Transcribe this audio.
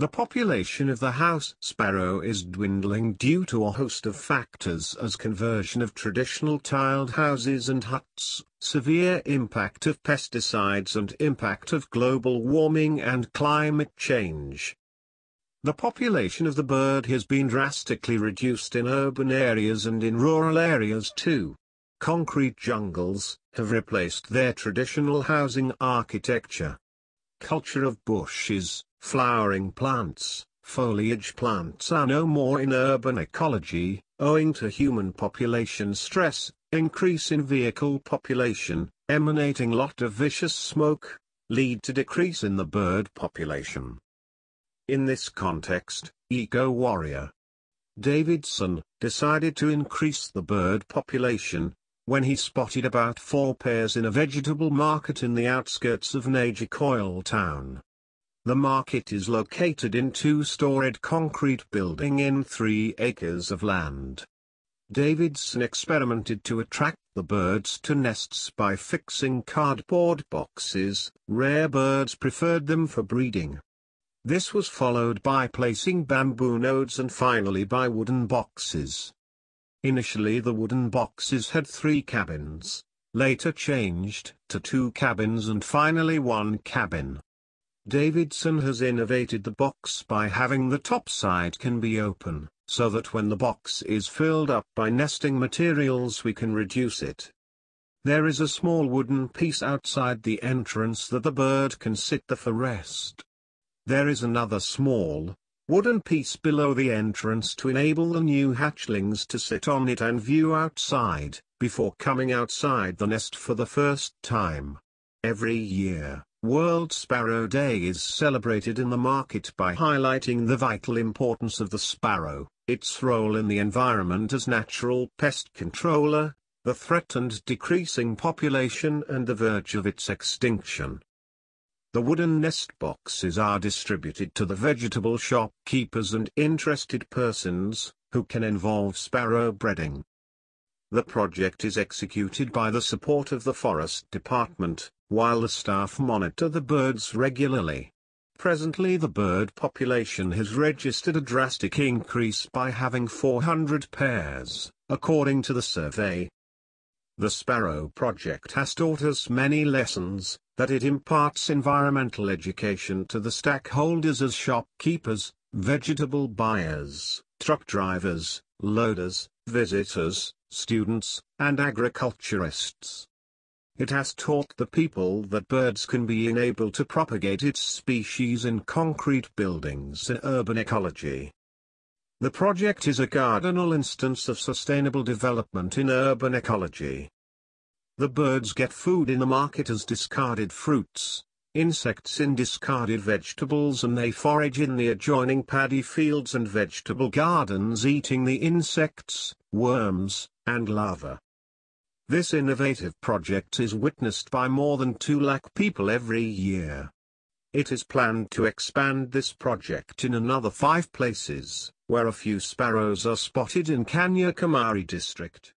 The population of the house sparrow is dwindling due to a host of factors as conversion of traditional tiled houses and huts, severe impact of pesticides and impact of global warming and climate change. The population of the bird has been drastically reduced in urban areas and in rural areas too. Concrete jungles have replaced their traditional housing architecture. Culture of bushes, Flowering plants, foliage plants are no more in urban ecology, owing to human population stress, increase in vehicle population, emanating lot of vicious smoke, lead to decrease in the bird population. In this context, eco-warrior Davidson decided to increase the bird population, when he spotted about four pairs in a vegetable market in the outskirts of Nagercoil town. The market is located in two-storied concrete building in three acres of land. Davidson experimented to attract the birds to nests by fixing cardboard boxes, rare birds preferred them for breeding. This was followed by placing bamboo nodes and finally by wooden boxes. Initially the wooden boxes had three cabins, later changed to two cabins and finally one cabin. Davidson has innovated the box by having the top side can be open, so that when the box is filled up by nesting materials we can reduce it. There is a small wooden piece outside the entrance that the bird can sit there for rest. There is another small, wooden piece below the entrance to enable the new hatchlings to sit on it and view outside, before coming outside the nest for the first time. Every year, World Sparrow Day is celebrated in the market by highlighting the vital importance of the sparrow, its role in the environment as natural pest controller, the threatened decreasing population and the verge of its extinction. The wooden nest boxes are distributed to the vegetable shopkeepers and interested persons, who can involve sparrow breeding. The project is executed by the support of the Forest Department, while the staff monitor the birds regularly. Presently the bird population has registered a drastic increase by having 400 pairs, according to the survey. The Sparrow Project has taught us many lessons, that it imparts environmental education to the stakeholders as shopkeepers, vegetable buyers, truck drivers, loaders, visitors, students, and agriculturists. It has taught the people that birds can be enabled to propagate its species in concrete buildings in urban ecology. The project is a cardinal instance of sustainable development in urban ecology. The birds get food in the market as discarded fruits, insects in discarded vegetables and they forage in the adjoining paddy fields and vegetable gardens eating the insects, worms, and larvae. This innovative project is witnessed by more than 2 lakh people every year. It is planned to expand this project in another five places, where a few sparrows are spotted in Kanyakumari district.